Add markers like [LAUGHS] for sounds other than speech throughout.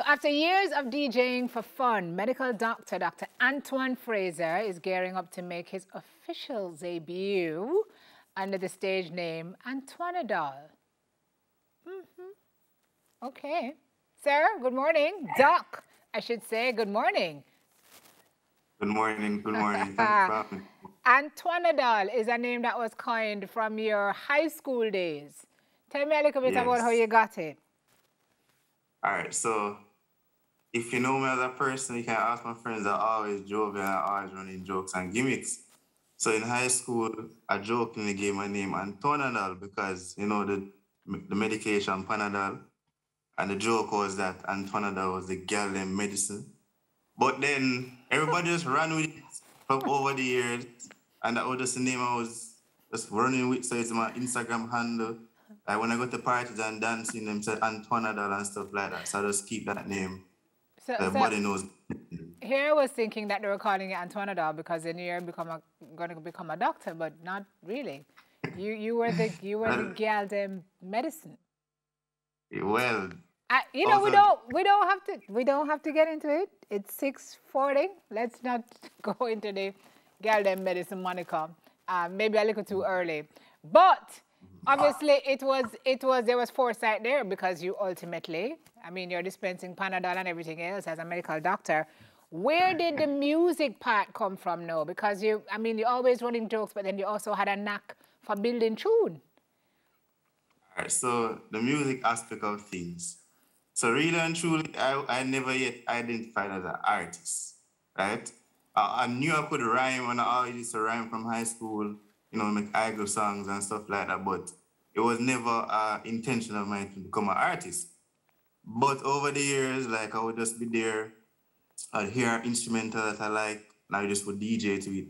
So after years of DJing for fun, medical doctor Dr. Antoine Fraser is gearing up to make his official debut under the stage name Antoinadol. Mm -hmm. Okay. Sir, good morning. Doc, I should say good morning. Good morning, good morning. [LAUGHS] Antoinadol is a name that was coined from your high school days. Tell me a little bit yes. about how you got it. All right, so if you know me as a person, you can ask my friends. I always joke and I always running jokes and gimmicks. So in high school, I jokingly gave my name Antonadol because you know the the medication Panadol, and the joke was that Antonadol was the girl in medicine. But then everybody just ran with it from over the years, and that was just the name I was just running with. So it's my Instagram handle. Like when I go to parties and dancing, them said Antoinadol and stuff like that. So I just keep that name. So, Everybody so knows. Here I was thinking that they were calling it Antoinadol because then you're become a, going to become a doctor, but not really. You you were the you were the [LAUGHS] gal them medicine. Well, I, you know we don't we don't have to we don't have to get into it. It's six forty. Let's not [LAUGHS] go into the gal them medicine monica. Uh, maybe a little too early, but Obviously, it was it was there was foresight there because you ultimately, I mean, you're dispensing Panadol and everything else as a medical doctor. Where did the music part come from now? Because you, I mean, you're always running jokes, but then you also had a knack for building tune. All right, so the music aspect of things. So really and truly, I, I never yet identified as an artist, right? I, I knew I could rhyme when I always used to rhyme from high school you know, make idol songs and stuff like that. But it was never an intention of mine to become an artist. But over the years, like I would just be there, I'd hear instrumental that I like, and I just would DJ to it.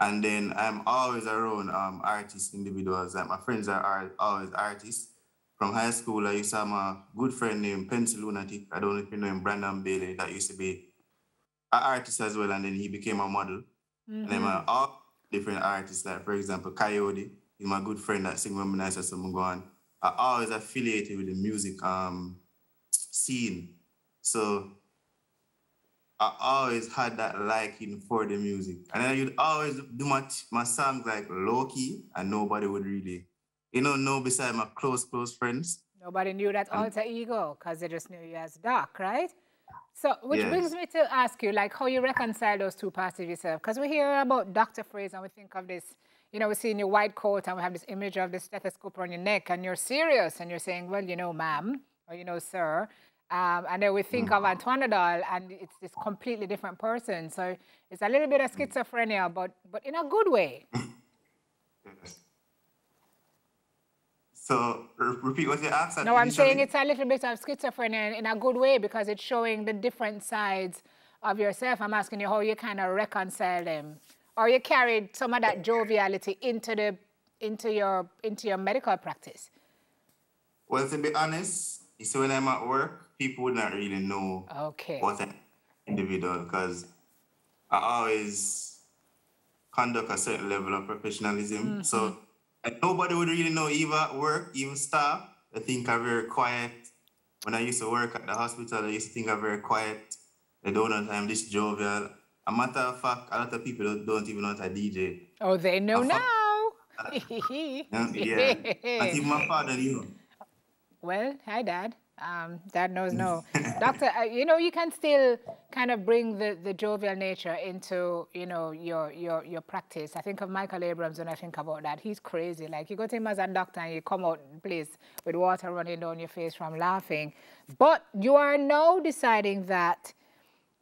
And then I'm always around um, artists, individuals. Like my friends are always artists. From high school, I used to have a good friend named Pencil Lunatic. I don't know if you know him, Brandon Bailey, that used to be an artist as well, and then he became a model. Mm-hmm. And then my, all different artists, like for example, Coyote, he's my good friend that sing when I'm I'm going. I always affiliated with the music um, scene. So I always had that liking for the music. And I would always do my, my songs like low key and nobody would really, you know, know beside my close, close friends. Nobody knew that alter ego because they just knew you as Doc, right? So, which yes. brings me to ask you, like, how you reconcile those two parts of yourself? Because we hear about Dr. Fraser and we think of this, you know, we see in your white coat and we have this image of the stethoscope on your neck and you're serious and you're saying, well, you know, ma'am, or, you know, sir. Um, and then we think mm. of Antoinadol and it's this completely different person. So it's a little bit of schizophrenia, but, but in a good way. [LAUGHS] So repeat what you asked. No, I'm saying it's a little bit of schizophrenia in a good way because it's showing the different sides of yourself. I'm asking you how you kind of reconcile them, or you carried some of that joviality into the into your into your medical practice. Well, to be honest, you see, when I'm at work, people would not really know okay. what an individual because I always conduct a certain level of professionalism. Mm -hmm. So and nobody would really know, even at work, even staff. I think I'm very quiet. When I used to work at the hospital, I used to think I'm very quiet. They don't know I'm this jovial. A matter of fact, a lot of people don't, don't even know how to DJ. Oh, they know now. [LAUGHS] yeah. I think my father knew. Well, hi, Dad. Um, Dad knows no. [LAUGHS] Doctor, uh, you know, you can still kind of bring the, the jovial nature into, you know, your, your, your practice. I think of Michael Abrams when I think about that. He's crazy. Like, you go to him as a doctor and you come out, please, with water running down your face from laughing. But you are now deciding that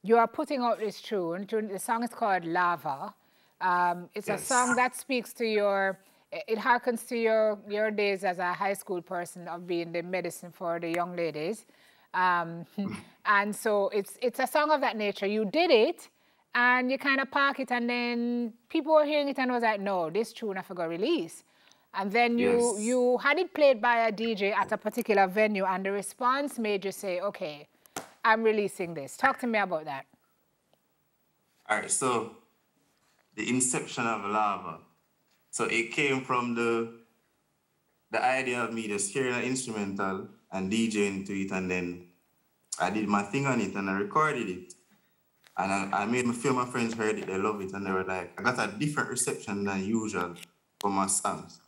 you are putting out this tune. The song is called Lava. Um, it's yes. a song that speaks to your it harkens to your, your days as a high school person of being the medicine for the young ladies. Um, [LAUGHS] and so it's, it's a song of that nature. You did it and you kind of park it and then people were hearing it and was like, no, this tune I forgot release. And then you, yes. you had it played by a DJ at a particular venue and the response made you say, okay, I'm releasing this. Talk to me about that. All right, so the inception of Lava so it came from the the idea of me just hearing an instrumental and DJing to it, and then I did my thing on it and I recorded it. And I, I made a few of my friends heard it, they love it, and they were like, I got a different reception than usual for my songs.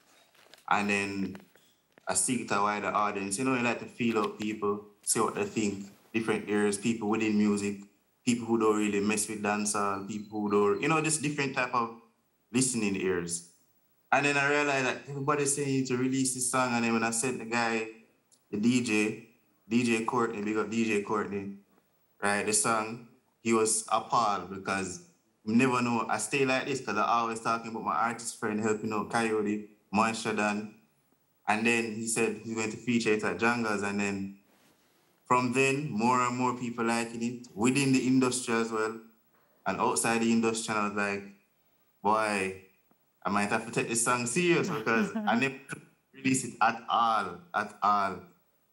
And then I seek a wider audience. You know, you like to feel out people, see what they think, different ears, people within music, people who don't really mess with dancehall, people who don't, you know, just different type of listening ears. And then I realized that everybody's saying you to release this song, and then when I sent the guy, the DJ, DJ Courtney, big up DJ Courtney, right, the song, he was appalled because we never know. I stay like this because I always talking about my artist friend helping out Coyote, Moisture Dan. And then he said he's going to feature it at Jangas. And then from then, more and more people liking it within the industry as well. And outside the industry, And I was like, boy, I might have to take this song serious because I [LAUGHS] never release it at all, at all.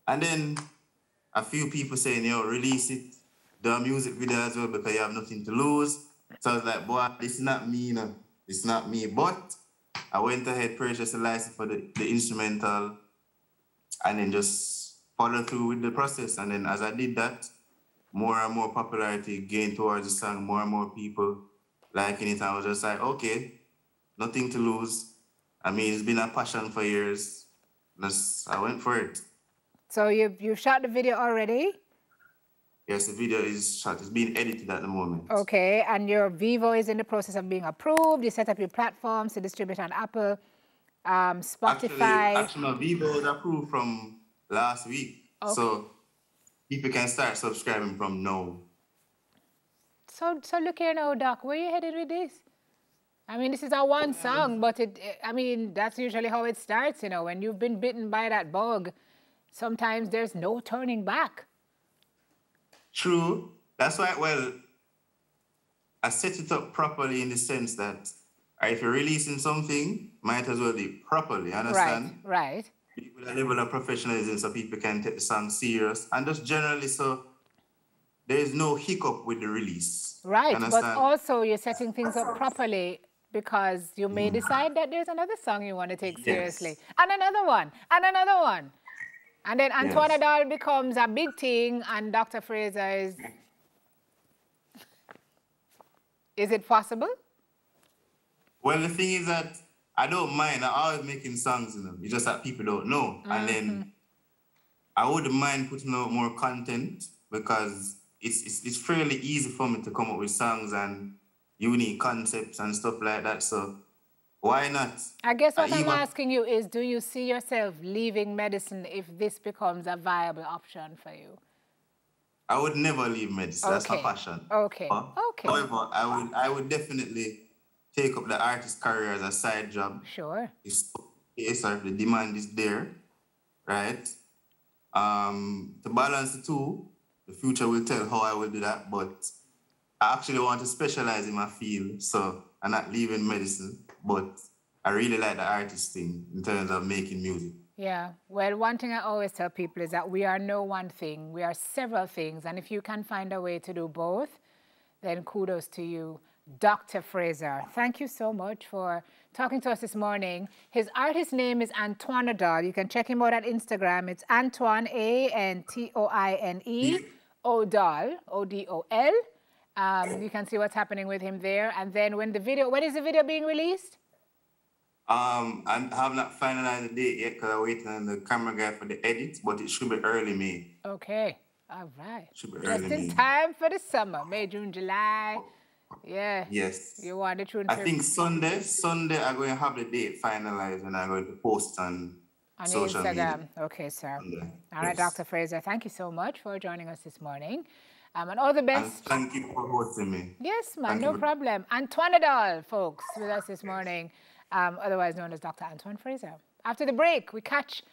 And then a few people saying, yo, release it, do a music video as well because you have nothing to lose. So I was like, boy, this is not me, you know. It's not me. But I went ahead, purchased a license for the, the instrumental, and then just follow through with the process. And then as I did that, more and more popularity gained towards the song, more and more people liking it. I was just like, okay, nothing to lose. I mean, it's been a passion for years. Just, I went for it. So you you shot the video already? Yes, the video is shot. It's being edited at the moment. Okay, and your Vevo is in the process of being approved. You set up your platforms to distribute on Apple, um, Spotify. Actually, actually, Vevo was approved from last week. Okay. So people can start subscribing from now. So, so look here now, Doc. Where are you headed with this? I mean, this is our one song, but it, I mean, that's usually how it starts, you know. When you've been bitten by that bug, sometimes there's no turning back. True. That's why, well, I set it up properly in the sense that uh, if you're releasing something, might as well be properly, understand? Right, right. With a level of professionalism so people can take the song serious. And just generally so there is no hiccup with the release. Right, but also you're setting things up properly because you may mm. decide that there's another song you want to take seriously. And another one, and another one. And then Antoine yes. becomes a big thing, and Dr. Fraser is. Is it possible? Well, the thing is that I don't mind. I'm always making songs in them. It's just that people don't know. Mm -hmm. And then mm-hmm. I wouldn't mind putting out more content because it's, it's it's fairly easy for me to come up with songs and unique concepts and stuff like that. So why not? I guess what uh, I'm asking you is, do you see yourself leaving medicine if this becomes a viable option for you? I would never leave medicine. Okay. That's my passion. Okay. But, okay. However, I would I would definitely take up the artist career as a side job. Sure. If, yes, if the demand is there, right? Um, to balance the two, the future will tell how I will do that. But I actually want to specialize in my field, so I'm not leaving medicine but I really like the artist thing in terms of making music. Yeah, well, one thing I always tell people is that we are no one thing, we are several things. And if you can find a way to do both, then kudos to you, Dr. Fraser. Thank you so much for talking to us this morning. His artist name is Antoine Odol. You can check him out at Instagram. It's Antoine, A N T O I N E, Odol, O D O L. Um, you can see what's happening with him there. And then when the video, when is the video being released? Um, I have not finalized the date yet because I'm waiting on the camera guy for the edits, but it should be early May. Okay. All right. Should be Just in May. time for the summer, May, June, July. Yeah. Yes. You want the truth? I think Sunday, Sunday, I'm going to have the date finalized and I'm going to post on, on social Instagram. Media. Okay, sir. All right, yes. Dr. Fraser, thank you so much for joining us this morning. Um, and all the best. And thank you for hosting me. Yes, man, thank no you. problem. Antoine Odol, folks, with us this morning, um, otherwise known as Dr. Antoine Fraser. After the break, we catch